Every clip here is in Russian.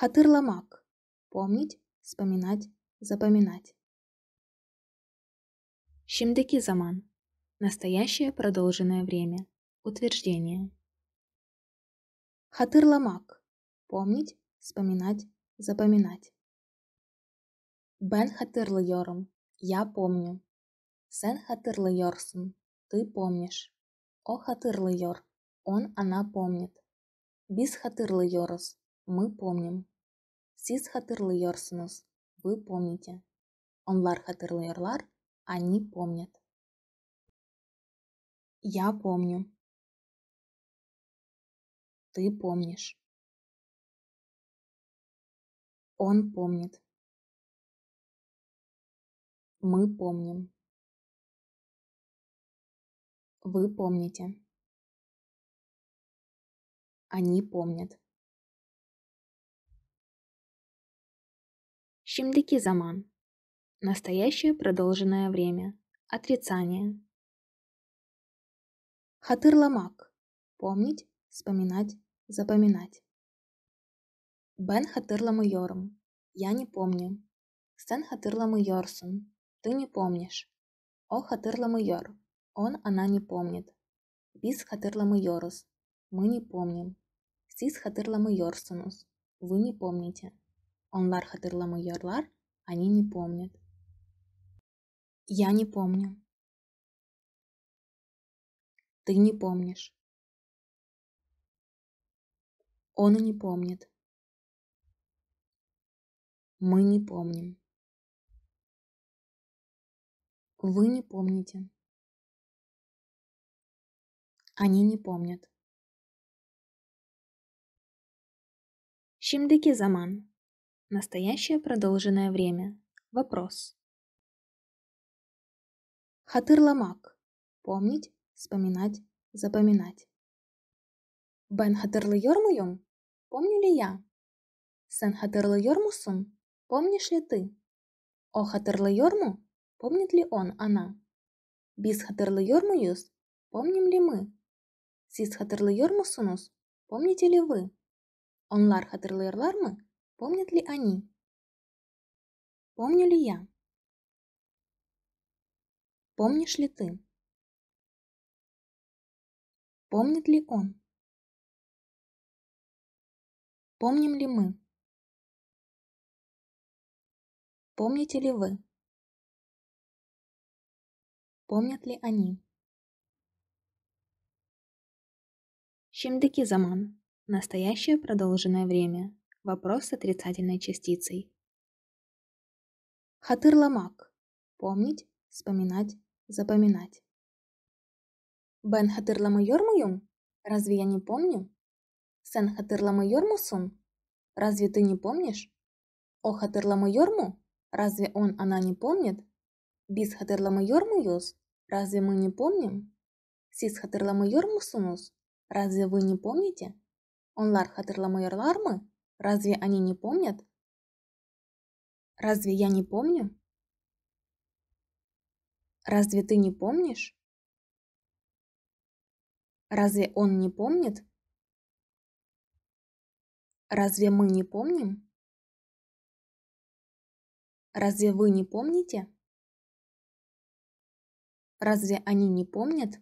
Хатырламак. Помнить, вспоминать, запоминать. Şimdiki zaman. Настоящее продолженное время. Утверждение. Хатырламак. Помнить, вспоминать, запоминать. Ben hatırlıyorum. Я помню. Sen hatırlıyorsun. Ты помнишь. О hatırlıyor. Он, она помнит. Biz hatırlıyoruz. Мы помним. Siz hatırlıyorsunuz. Вы помните. Onlar hatırlıyorlar. Они помнят. Я помню. Ты помнишь. Он помнит. Мы помним. Вы помните. Они помнят. Şimdiki zaman. Настоящее продолженное время. Отрицание. Hatırlamak. Помнить, вспоминать, запоминать. Ben hatırlamıyorum. Я не помню. Sen hatırlamıyorsun. Ты не помнишь. О hatırlamıyor. Он, она не помнит. Biz hatırlamıyoruz. Мы не помним. Siz hatırlamıyorsunuz. Вы не помните. Onlar hatırlamıyorlar. Они не помнят. Я не помню. Ты не помнишь. Он не помнит. Мы не помним. Вы не помните. Они не помнят. Şimdiki zaman. Настоящее продолженное время. Вопрос. Хатырламак. Помнить, вспоминать, запоминать. Ben hatırlıyor muyum? Помню ли я? Sen hatırlıyor musun? Помнишь ли ты? О hatırlıyor mu? Помнит ли он, она? Biz hatırlıyor muyuz? Помним ли мы? Siz hatırlıyor musunuz? Помните ли вы? Onlar hatırlıyorlar mı? Помнят ли они? Помню ли я? Помнишь ли ты? Помнит ли он? Помним ли мы? Помните ли вы? Помнят ли они? Şimdiki zaman. Настоящее продолженное время. Вопрос с отрицательной частицей. Хатырламак. Помнить, вспоминать, запоминать. Hatırlamıyor muyum? Разве я не помню? Hatırlamıyor musun? Разве ты не помнишь? О mu? Разве он, она не помнит? Hatırlamıyor muyuz? Разве мы не помним? Hatırlamıyor musunuz? Разве вы не помните? Hatırlamıyorlar mı? Разве они не помнят? Разве я не помню? Разве ты не помнишь? Разве он не помнит? Разве мы не помним? Разве вы не помните? Разве они не помнят?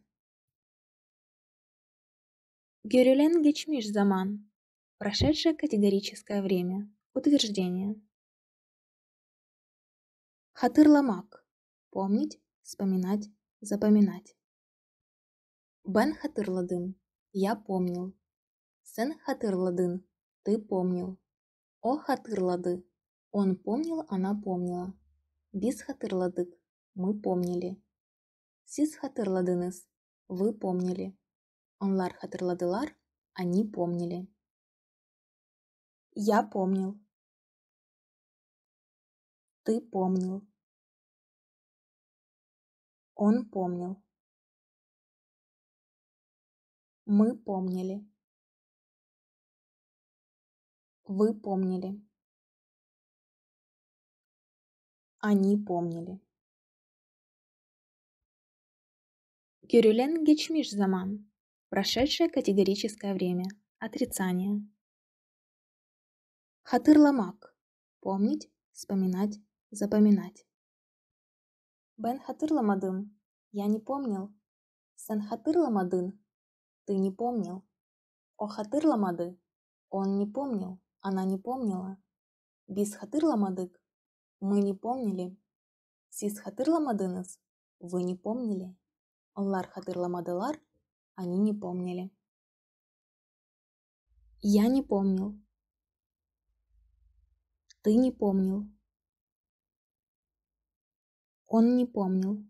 Görülen geçmiş zaman. Прошедшее категорическое время. Утверждение. Хатырламак. Помнить, вспоминать, запоминать. Бен хатырладын. Я помнил. Сен хатырладын. Ты помнил. О хатырлады. Он помнил, она помнила. Без хатырладык. Мы помнили. Сис хатырладыныз. Вы помнили. Онлар хатырладылар. Они помнили. Я помнил. Ты помнил. Он помнил. Мы помнили. Вы помнили. Они помнили. Görülen geçmiş zaman. Прошедшее категорическое время. Отрицание. Хатырламак. Помнить, вспоминать, запоминать. Бен хатырламадым. Я не помнил. Сен хатырламадын. Ты не помнил. О хатырламады. Он не помнил. Она не помнила. Бис хатырламадык. Мы не помнили. Сис хатырламадыныз. Вы не помнили. Олар хатырламадылар. Они не помнили. Я не помнил. Ты не помнил. Он не помнил.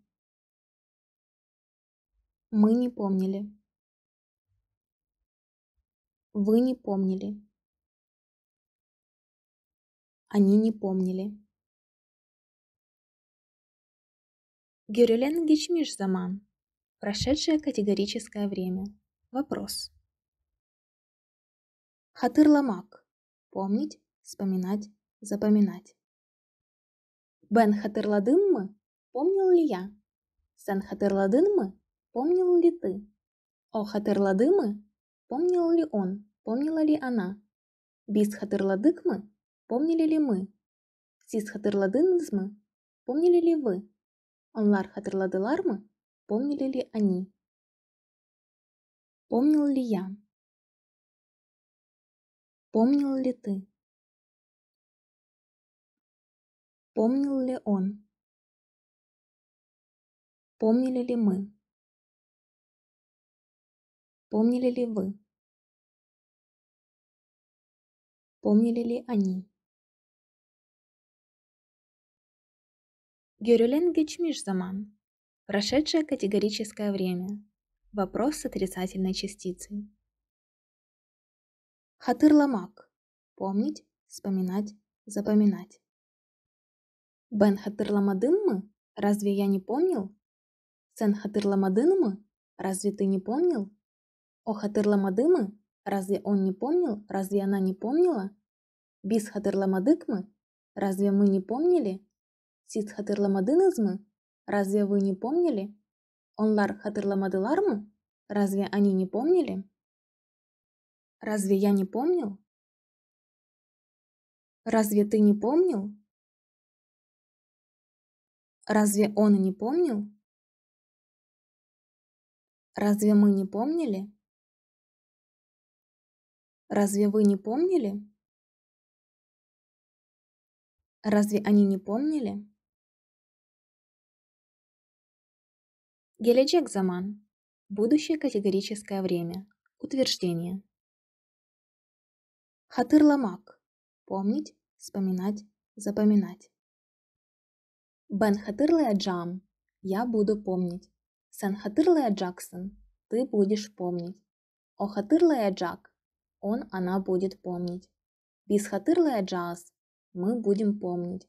Мы не помнили. Вы не помнили. Они не помнили. Görülen geçmiş zaman. Прошедшее категорическое время. Вопрос. Хатырламак. Помнить, вспоминать, запоминать. Бен хатырладым мы? Помнил ли я? Сен хатырладын мы? Помнил ли ты? О хатырлады мы? Помнил ли он? Помнила ли она? Бис хатырладык мы? Помнили ли мы? Сис хатырладыныз мы? Помнили ли вы? Онлар хатырладылар мы? Помнили ли они? Помнил ли я? Помнил ли ты? Помнил ли он? Помнили ли мы? Помнили ли вы? Помнили ли они? Görülen geçmiş zaman. Прошедшее категорическое время. Вопрос с отрицательной частицей. Хатырламак. Помнить, вспоминать, запоминать. Бен хатырламадын мы? Разве я не помнил? Сен хатырламадын мы? Разве ты не помнил? О хатырламады мы? Разве он не помнил? Разве она не помнила? Бис хатырламадык мы? Разве мы не помнили? Сис хатырламадыныз мы? Разве вы не помнили? Онлар хатырламадылар мы? Разве они не помнили? Разве я не помнил? Разве ты не помнил? Разве он не помнил? Разве мы не помнили? Разве вы не помнили? Разве они не помнили? Gelecek zaman. Будущее категорическое время. Утверждение. Хатырламак. Помнить, вспоминать, запоминать. Бен хатырлаячам. Я буду помнить. Сен хатырлаячаксон. Ты будешь помнить. О хатырлаячак. Он, она будет помнить. Бис хатырлаячас. Мы будем помнить.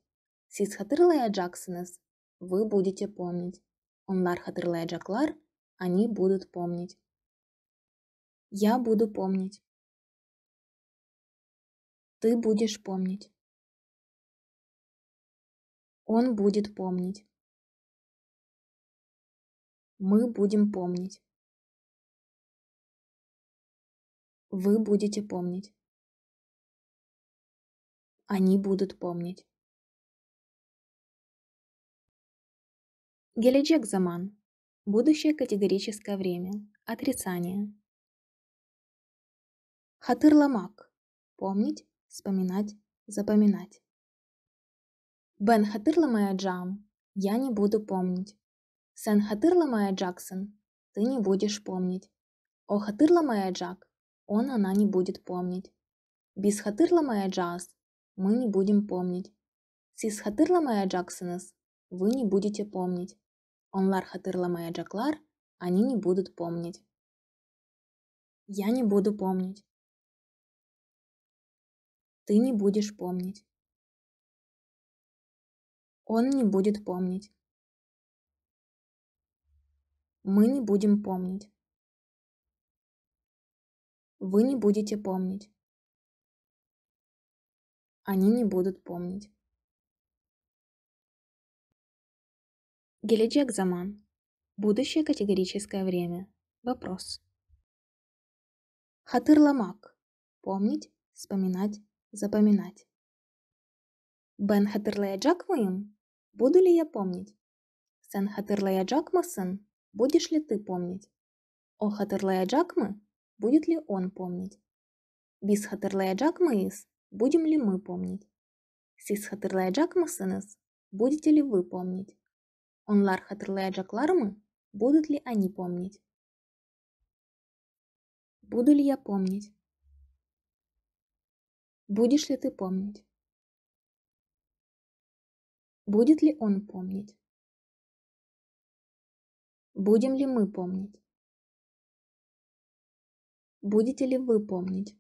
Сис хатырлаячаксенес. Вы будете помнить. Онлар хатырлаячаклар. Они будут помнить. Я буду помнить. Ты будешь помнить. Он будет помнить. Мы будем помнить. Вы будете помнить. Они будут помнить. Геледжек заман. Будущее категорическое время. Отрицание. Хатырламак. Помнить, вспоминать, запоминать. Бен хатырламая Джам. Я не буду помнить. Сен хатырламая Джаксон. Ты не будешь помнить. О хатырламая Джак. Он, она не будет помнить. Без хатырламая Джаз. Мы не будем помнить. Сис хатырламая Джаксонес. Вы не будете помнить. Онлар хатырламая Джаклар. Они не будут помнить. Я не буду помнить. Ты не будешь помнить. Он не будет помнить. Мы не будем помнить. Вы не будете помнить. Они не будут помнить. Геледжек Заман. Будущее категорическое время. Вопрос. Хатырламак. Помнить, вспоминать, запоминать. Бен hatırlayacak mıyım? Буду ли я помнить? Sen hatırlayacak mısın? Будешь ли ты помнить? О mı? Будет ли он помнить? Biz hatırlayacak mıyız? Будем ли мы помнить? Siz hatırlayacak mısınız? Будете ли вы помнить? Hatırlayacaklar mı? Будут ли они помнить? Буду ли я помнить? Будешь ли ты помнить? Будет ли он помнить? Будем ли мы помнить? Будете ли вы помнить?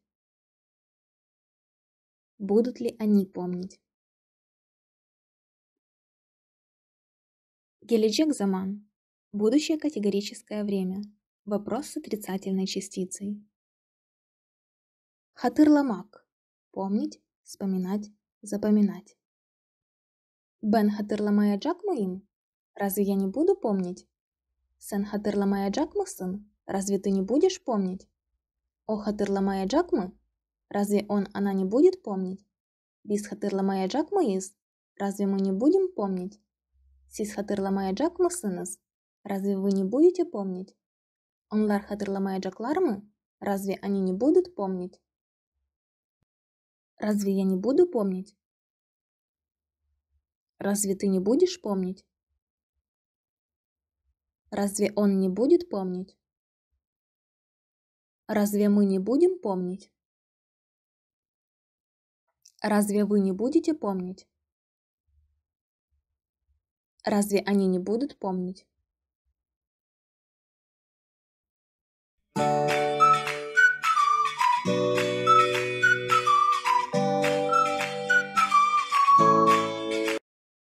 Будут ли они помнить? Gelecek zaman. Будущее категорическое время. Вопрос с отрицательной частицей. Hatırlamak. Помнить, вспоминать, запоминать. Ben hatırlamayacak mıyım? Разве я не буду помнить? Sen hatırlamayacak mısın? Разве ты не будешь помнить? Hatırlamayacak mı? Разве он, она не будет помнить? Biz hatırlamayacak mıyız? Разве мы не будем помнить? Siz hatırlamayacak mısınız? Разве вы не будете помнить? Hatırlamayacaklar mı? Разве они не будут помнить? Разве я не буду помнить? Разве ты не будешь помнить? Разве он не будет помнить? Разве мы не будем помнить? Разве вы не будете помнить? Разве они не будут помнить?